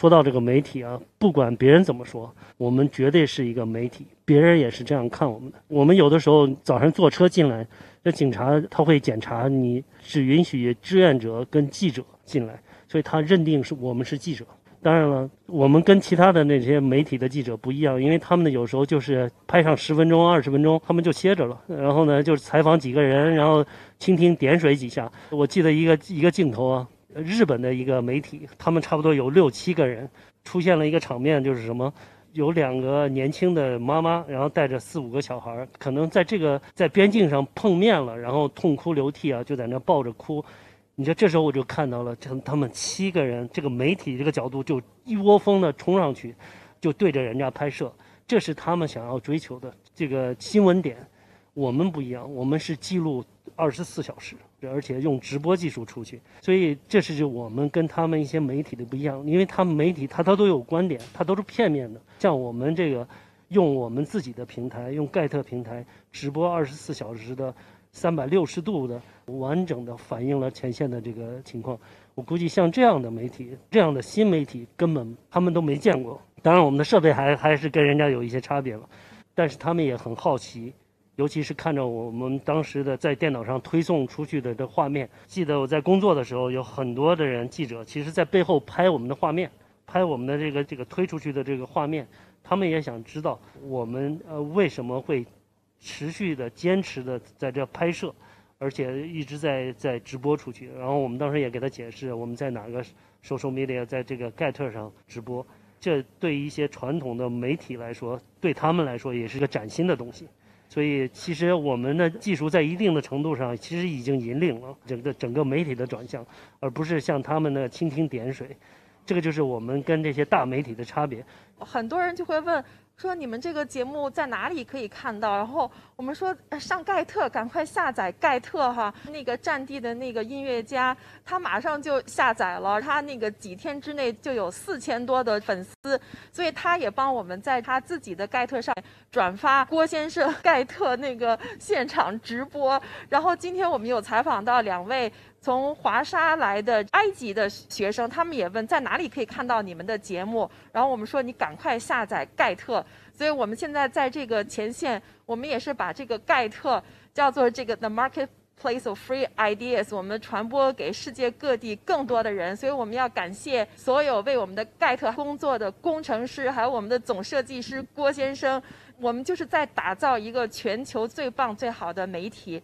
说到这个媒体啊，不管别人怎么说，我们绝对是一个媒体，别人也是这样看我们的。我们有的时候早上坐车进来，这警察他会检查你，只允许志愿者跟记者进来，所以他认定是我们是记者。当然了，我们跟其他的那些媒体的记者不一样，因为他们呢有时候就是拍上十分钟、二十分钟，他们就歇着了。然后呢，就是采访几个人，然后蜻蜓点水几下。我记得一个一个镜头啊。日本的一个媒体，他们差不多有六七个人，出现了一个场面，就是什么，有两个年轻的妈妈，然后带着四五个小孩，可能在这个在边境上碰面了，然后痛哭流涕啊，就在那抱着哭。你说这时候我就看到了，他他们七个人，这个媒体这个角度就一窝蜂的冲上去，就对着人家拍摄，这是他们想要追求的这个新闻点。我们不一样，我们是记录二十四小时，而且用直播技术出去，所以这是就我们跟他们一些媒体的不一样，因为他们媒体他他都有观点，他都是片面的。像我们这个，用我们自己的平台，用盖特平台直播二十四小时的三百六十度的完整的反映了前线的这个情况。我估计像这样的媒体，这样的新媒体根本他们都没见过。当然，我们的设备还还是跟人家有一些差别了，但是他们也很好奇。尤其是看着我们当时的在电脑上推送出去的这画面，记得我在工作的时候，有很多的人记者，其实在背后拍我们的画面，拍我们的这个这个推出去的这个画面，他们也想知道我们呃为什么会持续的坚持的在这拍摄，而且一直在在直播出去。然后我们当时也给他解释，我们在哪个 social media，在这个盖特上直播，这对一些传统的媒体来说，对他们来说也是一个崭新的东西。所以，其实我们的技术在一定的程度上，其实已经引领了整个整个媒体的转向，而不是像他们的蜻蜓点水。这个就是我们跟这些大媒体的差别。很多人就会问。说你们这个节目在哪里可以看到？然后我们说上盖特，赶快下载盖特哈。那个战地的那个音乐家，他马上就下载了，他那个几天之内就有四千多的粉丝，所以他也帮我们在他自己的盖特上转发郭先生 盖特那个现场直播。然后今天我们有采访到两位。从华沙来的埃及的学生，他们也问在哪里可以看到你们的节目。然后我们说你赶快下载盖特。所以我们现在在这个前线，我们也是把这个盖特叫做这个 The Marketplace of Free Ideas，我们传播给世界各地更多的人。所以我们要感谢所有为我们的盖特工作的工程师，还有我们的总设计师郭先生。我们就是在打造一个全球最棒最好的媒体。